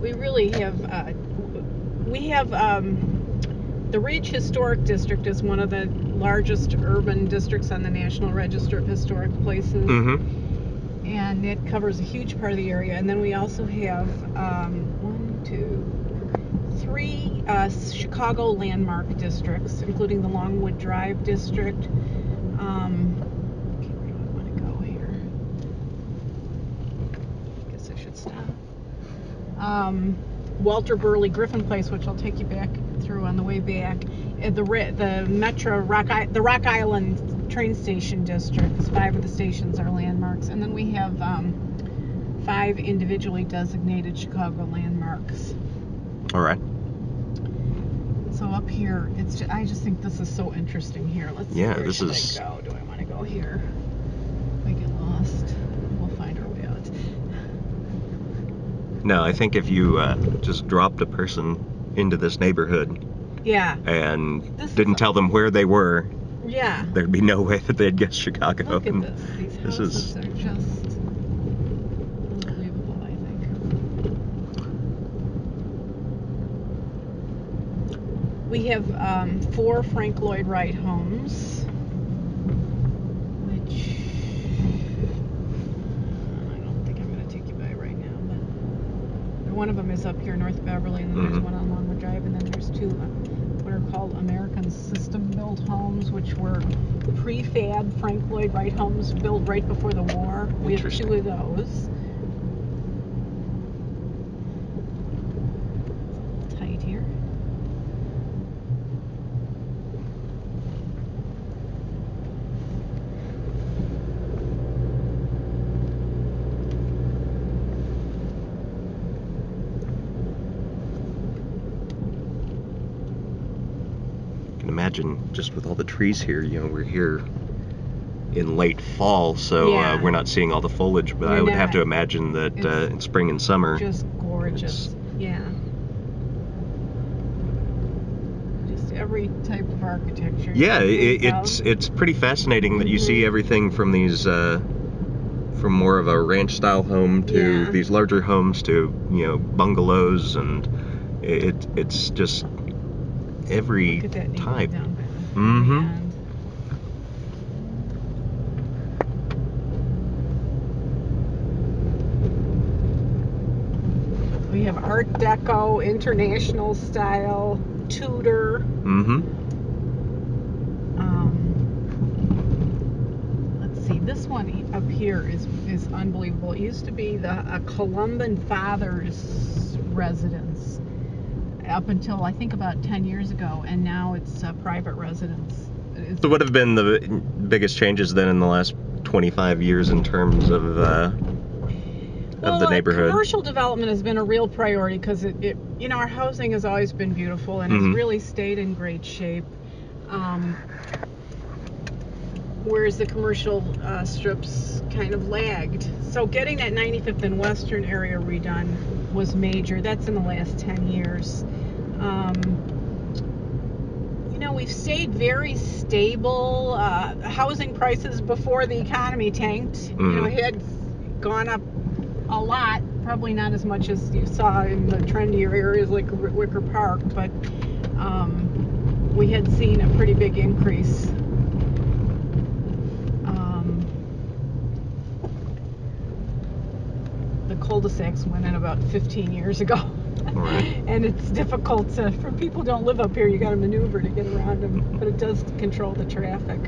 we really have uh, we have um, the Ridge Historic District is one of the largest urban districts on the National Register of Historic Places, Mm-hmm. and it covers a huge part of the area. And then we also have um, one, two, three uh, Chicago landmark districts, including the Longwood Drive district. Um, okay, where do I want to go here? Guess I should stop. Um, Walter Burley Griffin Place, which I'll take you back through on the way back. The the Metra Rock the Rock Island train station district. Five of the stations are landmarks, and then we have um, five individually designated Chicago landmarks. All right. So up here, it's ju- I just think this is so interesting here. Let's see Yeah, where this should is- I go? Do I want to go here? If I get lost, we'll find our way out. No, I think if you uh, just dropped a person into this neighborhood Yeah, and This is didn't a- tell them where they were, yeah. there'd be no way that they'd guess Chicago. Look at And this. These this houses is- are just unbelievable, I think. We have um, four Frank Lloyd Wright homes, which I don't think I'm going to take you by right now, but one of them is up here, North Beverly, and then there's Mhm. one on Longwood Drive, and then there's two uh, what are called American System Built homes, which were prefab Frank Lloyd Wright homes built right before the war. We have two of those. Imagine just with all the trees here, you know, we're here in late fall, so Yeah. uh, we're not seeing all the foliage. But We're I would have to imagine that uh, in spring and summer, Just gorgeous. Yeah. Just every type of architecture. yeah, it, it's it's pretty fascinating that you see Mhm. everything from these. Uh, from more of a ranch style home to Yeah. these larger homes to you know bungalows and it it's just every Look at that type down by the Mhm. end. We have Art Deco, International Style, Tudor. mm-hmm Um, let's see, this one up here is is unbelievable. It used to be the a Columban Fathers residence up until I think about 10 years ago, and now it's a private residence. It's, So what have been the biggest changes then in the last 25 years in terms of uh, well, of the uh, neighborhood? Commercial development has been a real priority because it, it, you know, our housing has always been beautiful and Mhm. it's really stayed in great shape. Um, whereas the commercial uh, strips kind of lagged. So getting that 95th and Western area redone was major. That's in the last 10 years. Um, you know, we've stayed very stable. Uh, housing prices before the economy tanked, you know, Mhm. had gone up a lot. Probably not as much as you saw in the trendier areas like Wicker Park, but um, we had seen a pretty big increase. Um, the cul-de-sacs went in about 15 years ago. Right. and it's difficult to, for people who don't live up here, you got to maneuver to get around them, but it does control the traffic.